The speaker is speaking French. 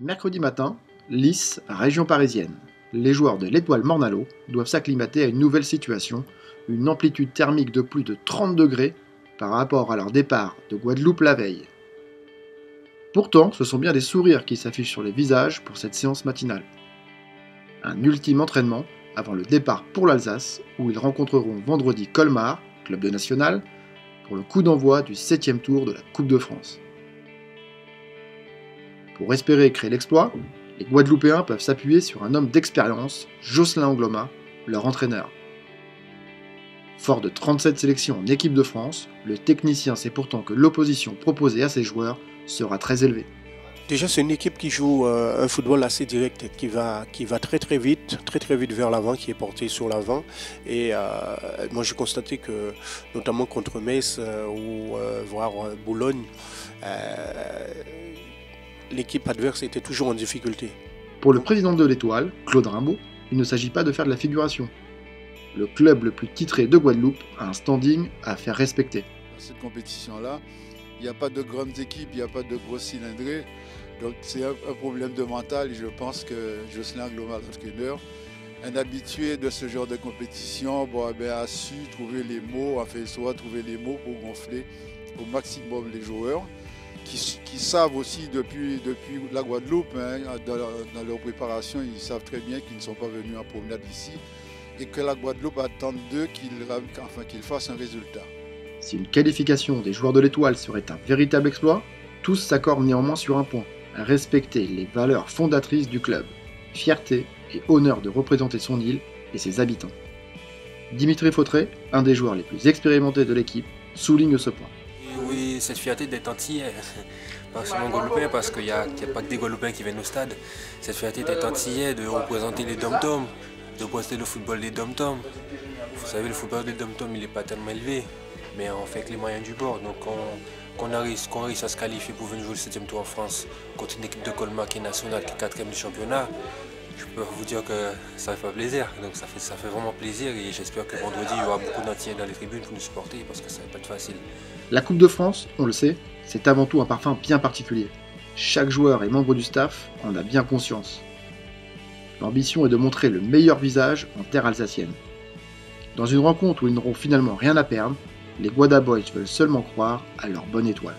Mercredi matin, Lys, région parisienne. Les joueurs de l'Étoile Mornalo doivent s'acclimater à une nouvelle situation, une amplitude thermique de plus de 30 degrés par rapport à leur départ de Guadeloupe la veille. Pourtant, ce sont bien des sourires qui s'affichent sur les visages pour cette séance matinale. Un ultime entraînement avant le départ pour l'Alsace, où ils rencontreront vendredi Colmar, club de national, pour le coup d'envoi du 7 tour de la Coupe de France. Pour espérer créer l'exploit, les Guadeloupéens peuvent s'appuyer sur un homme d'expérience, Jocelyn Angloma, leur entraîneur. Fort de 37 sélections en équipe de France, le technicien sait pourtant que l'opposition proposée à ses joueurs sera très élevée. Déjà, c'est une équipe qui joue euh, un football assez direct, qui va, très très vite, très très vite vers l'avant, qui est porté sur l'avant. Et euh, moi, j'ai constaté que, notamment contre Metz euh, ou voire Boulogne, l'équipe adverse était toujours en difficulté. Pour le président de l'Étoile, Claude Rimbaud, il ne s'agit pas de faire de la figuration. Le club le plus titré de Guadeloupe a un standing à faire respecter. Dans cette compétition-là, il n'y a pas de grandes équipes, il n'y a pas de grosses cylindrées. Donc c'est un, problème de mental. Je pense que Jocelyn Global l'entraîneur, un habitué de ce genre de compétition, bon, eh a su trouver les mots, a fait soit trouver les mots pour gonfler au maximum les joueurs qui, savent aussi depuis, depuis la Guadeloupe, hein, dans, leur préparation, ils savent très bien qu'ils ne sont pas venus en promenade ici et que la Guadeloupe attend d'eux qu'ils enfin, fassent un résultat. Si une qualification des joueurs de l'étoile serait un véritable exploit, tous s'accordent néanmoins sur un point, respecter les valeurs fondatrices du club, fierté et honneur de représenter son île et ses habitants. Dimitri Fautré, un des joueurs les plus expérimentés de l'équipe, souligne ce point cette fierté d'être antillais, pas seulement guadeloupéen, parce qu'il n'y a, pas que des Guadeloupéens qui viennent au stade. Cette fierté d'être antillais, de représenter les dom-toms, de représenter le football des dom-toms. Vous savez, le football des dom-toms, il n'est pas tellement élevé, mais on fait avec les moyens du bord. Donc qu'on arrive, à se qualifier pour venir jouer le 7 tour en France contre une équipe de Colmar qui est nationale, qui est quatrième du championnat, je peux vous dire que ça fait plaisir. Donc ça fait, ça fait vraiment plaisir et j'espère que vendredi il y aura beaucoup d'antillais dans les tribunes pour nous supporter parce que ça va pas être facile. La Coupe de France, on le sait, c'est avant tout un parfum bien particulier. Chaque joueur et membre du staff en a bien conscience. L'ambition est de montrer le meilleur visage en terre alsacienne. Dans une rencontre où ils n'auront finalement rien à perdre, les Guada Boys veulent seulement croire à leur bonne étoile.